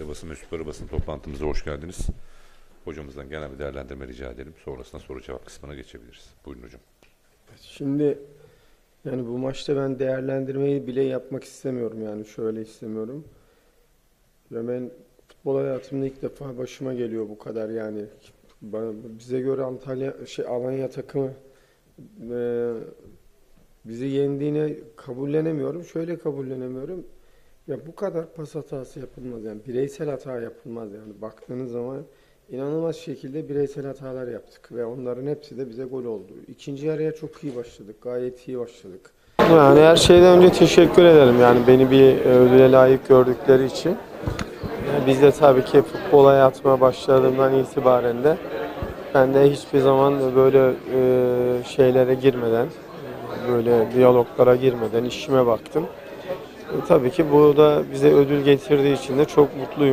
basın ve süper basın toplantımıza hoş geldiniz. Hocamızdan genel bir değerlendirme rica edelim. Sonrasında soru cevap kısmına geçebiliriz. Buyurun hocam. Şimdi yani bu maçta ben değerlendirmeyi bile yapmak istemiyorum yani şöyle istemiyorum. Ya ben futbol hayatımda ilk defa başıma geliyor bu kadar yani. Bize göre Antalya şey Alanya takımı e, bizi yendiğine kabullenemiyorum. Şöyle kabullenemiyorum. Ya bu kadar pas hatası yapılmaz yani bireysel hata yapılmaz yani baktığınız zaman inanılmaz şekilde bireysel hatalar yaptık ve onların hepsi de bize gol oldu. İkinci yarıya çok iyi başladık. Gayet iyi başladık. Yani her şeyden önce teşekkür ederim yani beni bir ödüle layık gördükleri için. Yani biz de tabii ki futbol hayatıma başladığımdan itibaren de ben de hiçbir zaman böyle e, şeylere girmeden, böyle diyaloglara girmeden işime baktım. E, tabii ki bu da bize ödül getirdiği için de çok mutluyum.